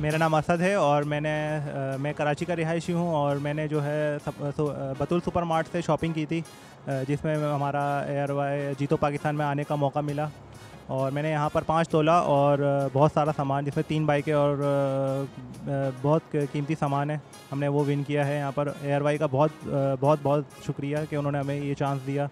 मेरा नाम असद है और मैंने मैं कराची का रिहायशी हूँ और मैंने जो है बतुल सुपर मार्ट से शॉपिंग की थी। जिसमें हमारा एयर वाई जीतो पाकिस्तान में आने का मौका मिला। और मैंने यहाँ पर पाँच तोला और बहुत सारा सामान, जिसमें तीन बाइकें और बहुत कीमती सामान है, हमने वो विन किया है यहाँ पर। एयर वाई का बहुत बहुत बहुत शुक्रिया कि उन्होंने हमें ये चांस दिया।